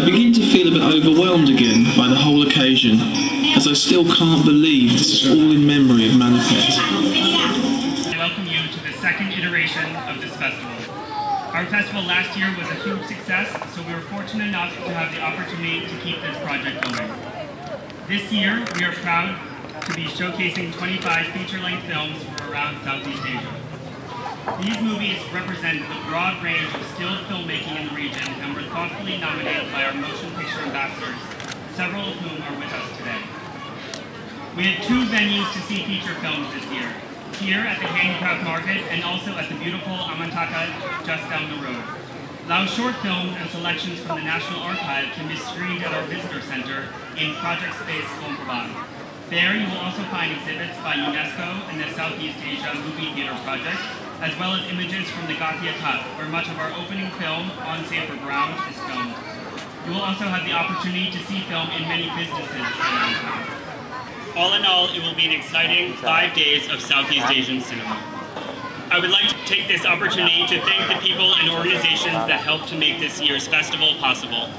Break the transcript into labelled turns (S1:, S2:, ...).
S1: I begin to feel a bit overwhelmed again by the whole occasion, as I still can't believe this is all in memory of Manapet.
S2: I welcome you to the second iteration of this festival. Our festival last year was a huge success, so we were fortunate enough to have the opportunity to keep this project going. This year, we are proud to be showcasing 25 feature-length films from around Southeast Asia. These movies represent the broad range of skilled filmmaking in the region and were thoughtfully nominated by our motion picture ambassadors, several of whom are with us today. We had two venues to see feature films this year, here at the Handicraft Market and also at the beautiful Amantaka just down the road. Lao short films and selections from the National Archive can be screened at our visitor center in Project Space Luang Prabang. There you will also find exhibits by UNESCO and the Southeast Asia Movie Theater Project, as well as images from the Gothia Cup, where much of our opening film, On Safer Ground, is filmed. You will also have the opportunity to see film in many businesses around town. All in all, it will be an exciting five days of Southeast Asian cinema. I would like to take this opportunity to thank the people and organizations that helped to make this year's festival possible.